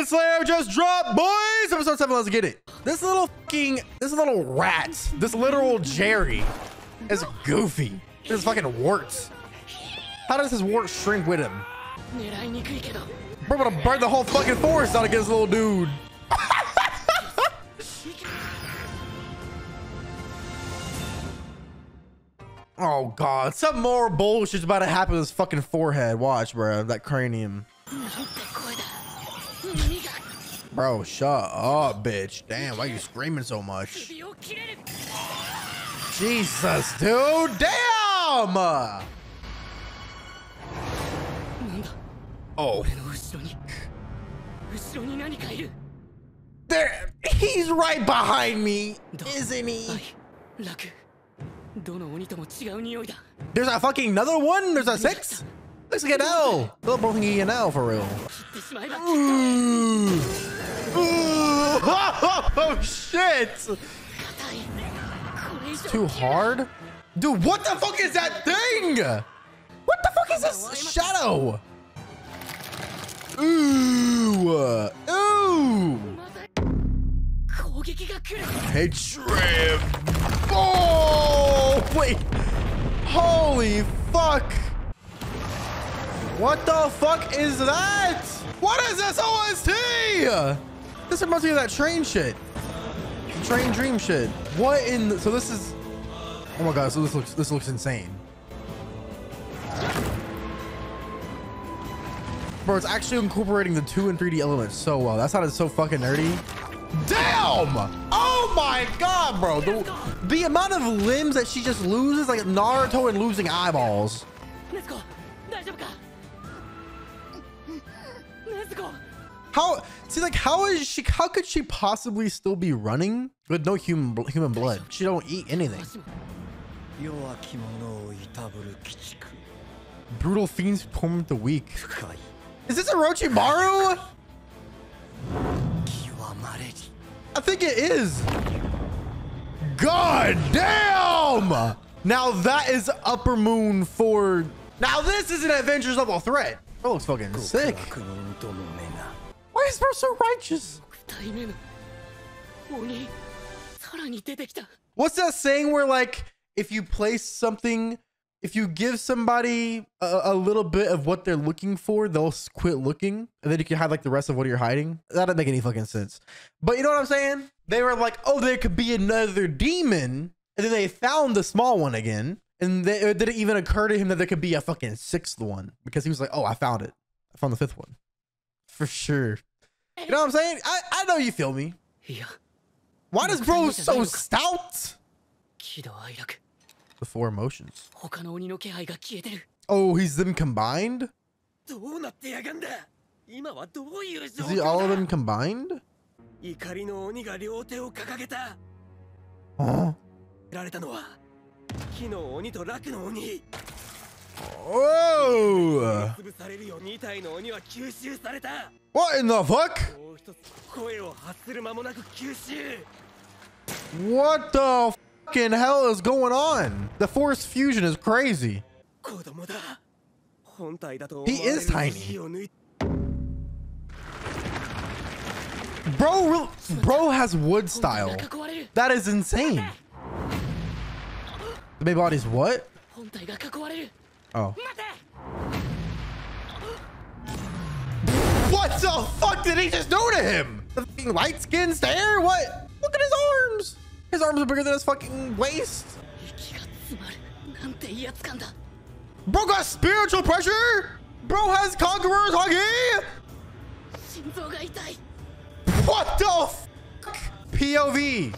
Demon Slayer just dropped, boys. Episode 7, let's get it. This little fucking, this little rat, this literal Jerry is goofy. This fucking warts. How does his wart shrink with him? We're gonna burn the whole fucking forest out against this little dude. oh god, some more bullshit's about to happen to his fucking forehead. Watch, bro, that cranium. Bro, shut up, bitch. Damn, why are you screaming so much? Jesus, dude. Damn! Oh. There, he's right behind me, isn't he? There's a fucking another one? There's a six? Let's get L. They're both getting an L for real. Ooh. Oh, oh, shit! It's too hard? Dude, what the fuck is that thing? What the fuck is this shadow? Ooh. Ooh. Hey, shrimp! Oh, wait. Holy fuck. What the fuck is that? What is this OST? This reminds me of that train shit. Train dream shit. What in the, so this is Oh my god, so this looks this looks insane. Bro, it's actually incorporating the 2 and 3D elements so well. That sounded so fucking nerdy. Damn! Oh my god, bro. The, the amount of limbs that she just loses, like Naruto and losing eyeballs. ネズ How see like how is she? How could she possibly still be running with no human human blood? She don't eat anything. Brutal fiends torment the weak. Is this Orochimaru? I think it is. God damn! Now that is Upper Moon for. Now this is an Avengers level threat. That looks fucking sick. Why is Verse so righteous? What's that saying where like if you place something, if you give somebody a, a, little bit of what they're looking for, they'll quit looking, and then you can hide like the rest of what you're hiding. That doesn't make any fucking sense. But you know what I'm saying? They were like, oh, there could be another demon, and then they found the small one again, and they, it didn't even occur to him that there could be a fucking sixth one because he was like, oh, I found it. I found the fifth one, for sure. You know what I'm saying? I, I know you feel me. Why does bro so stout? The four emotions. Oh, he's them combined? Is he all of them combined? Huh? Oh! What in the fuck? What the fucking hell is going on? The force fusion is crazy. He is tiny. Bro, bro has wood style. That is insane. The main body's what? Oh. What the fuck did he just do to him? The fucking light skin stare? What? Look at his arms. His arms are bigger than his fucking waist. Bro got spiritual pressure? Bro has conqueror's haki? What the fuck? POV.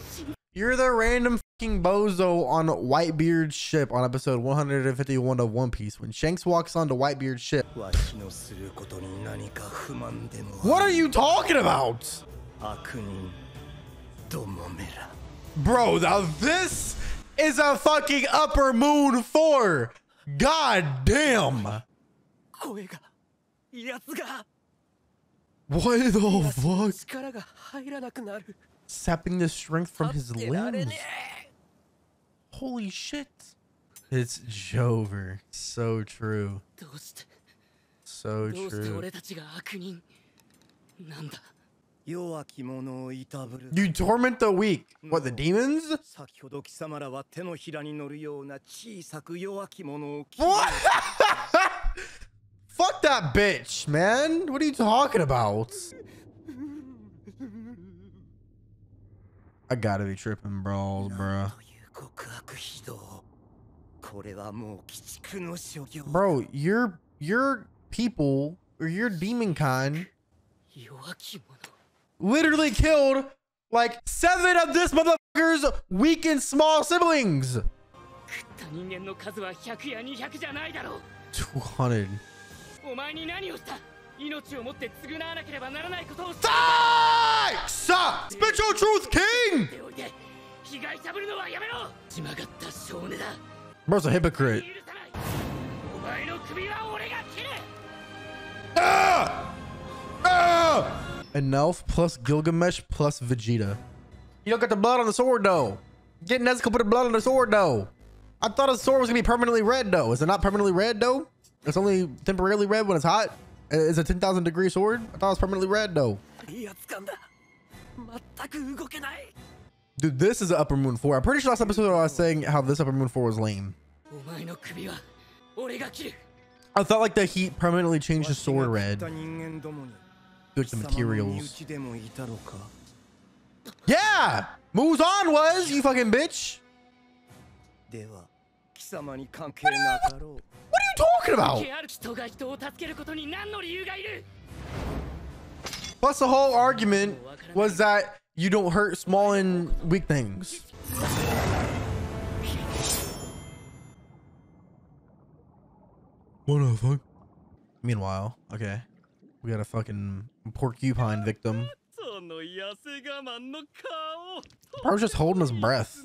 You're the random bozo on Whitebeard's ship on episode 151 of One Piece when Shanks walks onto Whitebeard's ship. What are you talking about? Bro, now this is a fucking upper moon 4. God damn. What the fuck? Sapping the strength from his limbs holy shit. It's Jover. So true. So true. You torment the weak. What, the demons? What? Fuck that bitch, man. What are you talking about? I gotta be tripping brawls, bro. という極悪非道これはもう鬼畜の所業 Bro, your your people or your demon kind 弱き者 literally killed like seven of this motherfucker's weak and small siblings. 食った人間の数は100や200じゃないだろう200. お前に何をした命をもって償わなければならないことをして Stop! Spit your truth, king! Bro's a hypocrite. Ah! Ah! Enough plus Gilgamesh plus Vegeta. You don't got the blood on the sword though. Get Nezuko put the blood on the sword though. I thought his sword was gonna be permanently red though. Is it not permanently red though? It's only temporarily red when it's hot. Uh, it's a 10,000 degree sword. I thought it was permanently red though. Dude, this is Upper Moon 4. I'm pretty sure last episode I was saying how this Upper Moon 4 was lame. I felt like the heat permanently changed the sword red. Like the materials. Yeah! Moves on was, you fucking bitch! What are you, what are you talking about? Plus the whole argument was that you don't hurt small and weak things. What the fuck? Meanwhile, okay. We got a fucking porcupine victim. Probably just holding his breath.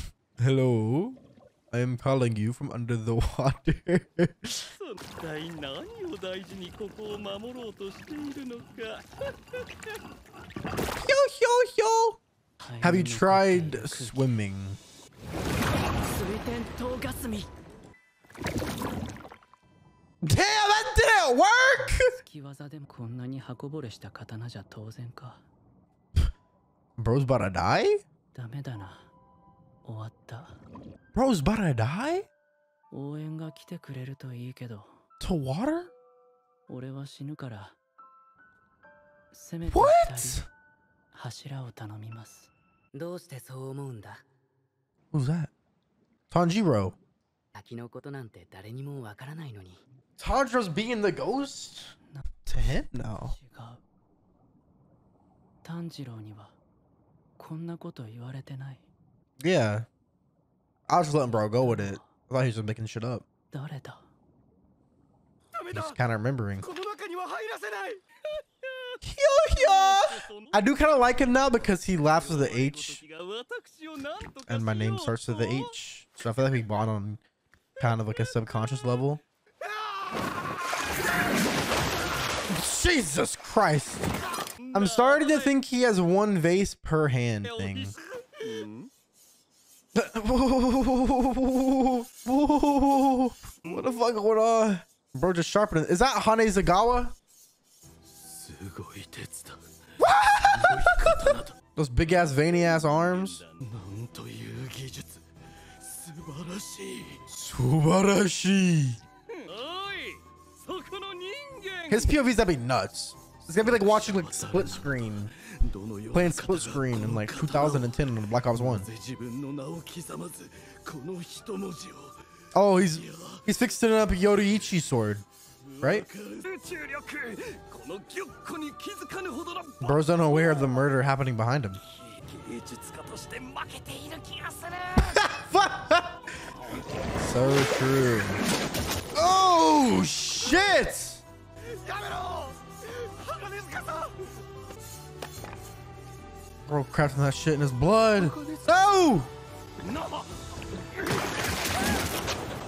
Hello? I am calling you from under the water. そ一体何を大事にここを守ろうとしているのか yo, yo, yo. Have you tried swimming? 水天島ガスミ Damn, that didn't work! 気技でもこんなに刃こぼれした刀じゃ当然か Bro's about to die? ダメだな 終わった Bro's about to die? 応援が来てくれるといいけど To water? 俺は死ぬからせめて What? 二人柱を頼みますどうしてそう思うんだ Who's that? Tanjiro. 先のことなんて誰にもわからないのに Tanjiro's being the ghost? To him? No. 違う炭治郎にはこんなこと言われてない yeah. I was just letting bro go with it. I thought he was just making shit up. Just kind of remembering. I do kind of like him now because he laughs with the H. And my name starts with the H. So I feel like we bond on kind of like a subconscious level. Jesus Christ. I'm starting to think he has one vase per hand thing. What the fuck going on? Bro, just sharpening. Is that Haganezuka? Those big ass veiny ass arms. Hmm. His POVs that be nuts. It's gonna be like watching like split screen, playing split screen in like 2010 in Black Ops One. Oh, he's he's fixing up Yoriichi sword, right? Bro's unaware of the murder happening behind him. so true. Oh shit! Bro crafting that shit in his blood. Oh!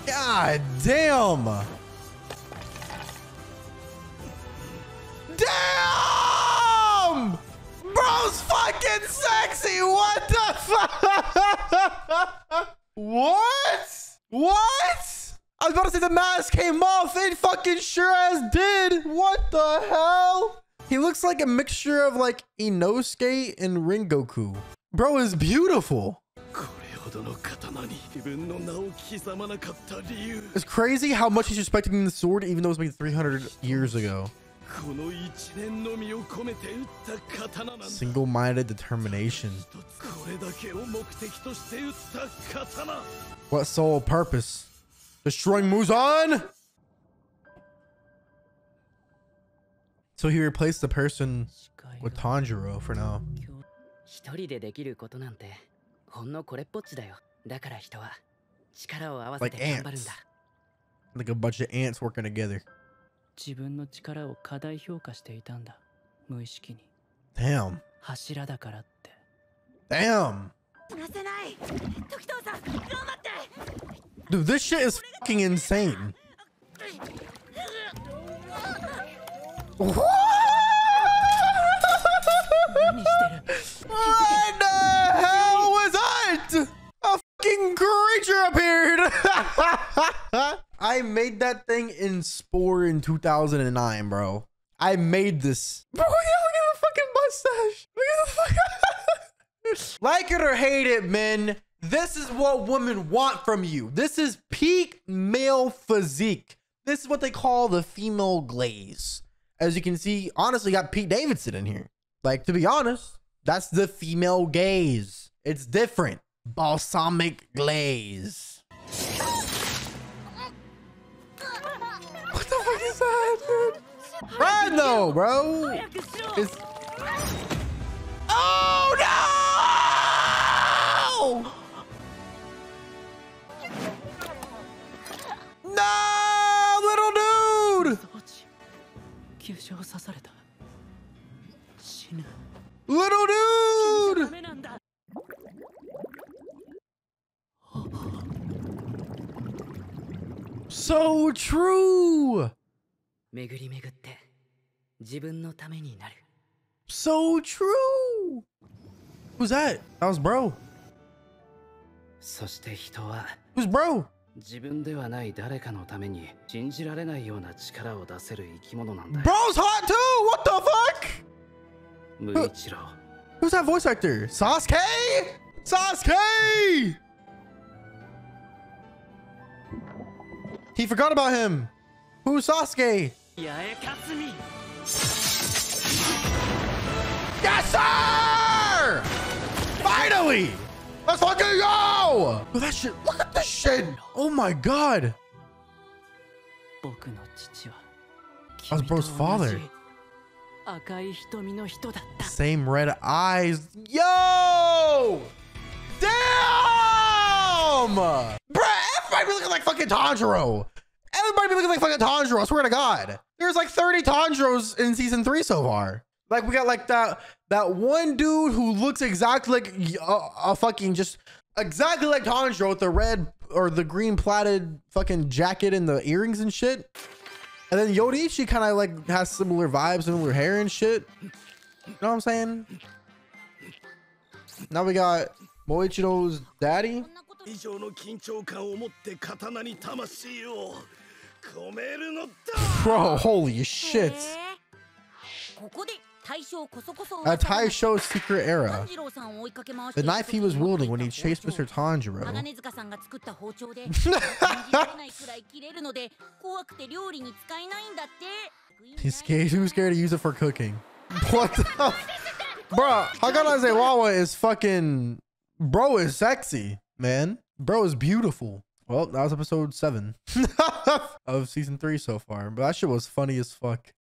God damn! Damn! Bro's fucking sexy! What the fuck? What? What? I was about to say the mask came off. It fucking sure as did. What the hell? He looks like a mixture of like Inosuke and Rengoku. Bro is beautiful. It's crazy how much he's respecting the sword even though it was made 300 years ago. Single-minded determination. What sole purpose? Destroying Muzan? So he replaced the person with Tanjiro for now. 一人でできることなんてほんのこれっぽっちだよだから人は力を合わせ Like て頑張るん ants. だ Like a bunch of ants working together. 自分の力を過大評価していたんだ無意識に Damn. 柱だからって Damn. なせない時藤さん頑張って Dude, this shit is fucking insane. What the hell was that? A fucking creature appeared. I made that thing in Spore in 2009, bro. I made this. Bro, look at the fucking mustache. Look at the fucking. like it or hate it, men. This is what women want from you. This is peak male physique. This is what they call the female glaze. As you can see, honestly, got Pete Davidson in here. Like, to be honest, that's the female gaze. It's different. Balsamic glaze. What the fuck is that, dude? Though, bro. It's... を刺された死ぬ Little dude! ダメなんだ So true. 巡り巡って自分のためになる So true. Who's that? That was bro. そして人は Who's bro? 自分ではない誰かのために信じられないような力を出せる生き物なんだ Bro's hot too. What the fuck? 無一郎 Who's that voice actor? Sasuke? Sasuke! He forgot about him. Who's Sasuke? 八重克美 Yes, sir! Finally! Let's fucking go! Oh, that shit. Look at this shit. Oh my god. I was bro's father. Same red eyes. Yo! Damn! Bruh, everybody be looking like fucking Tanjiro. Everybody be looking like fucking Tanjiro. I swear to God. There's like 30 Tanjiros in season three so far. Like we got like that that one dude who looks exactly like a, a fucking just exactly like Tanjiro with the red or the green plaited fucking jacket and the earrings and shit. And then Yoriichi kind of like has similar vibes, and her hair and shit. You know what I'm saying? Now we got Muichiro's daddy. Bro, holy shit. A Taisho's secret era. The knife he was wielding when he chased Mr. Tanjiro. He's scared, too scared to use it for cooking. What the? Bro, Haganezuka is fucking... Bro is sexy, man. Bro is beautiful. Well, that was episode seven of season three so far. But that shit was funny as fuck.